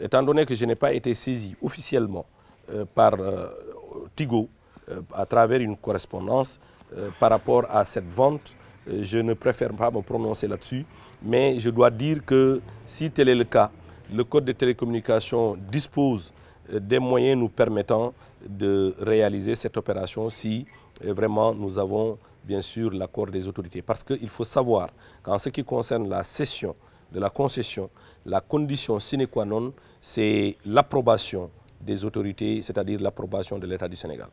étant donné que je n'ai pas été saisi officiellement par Tigo à travers une correspondance par rapport à cette vente, je ne préfère pas me prononcer là-dessus, mais je dois dire que si tel est le cas, le Code des télécommunications dispose des moyens nous permettant de réaliser cette opération si vraiment nous avons bien sûr l'accord des autorités. Parce qu'il faut savoir qu'en ce qui concerne la cession de la concession, la condition sine qua non, c'est l'approbation des autorités, c'est-à-dire l'approbation de l'État du Sénégal.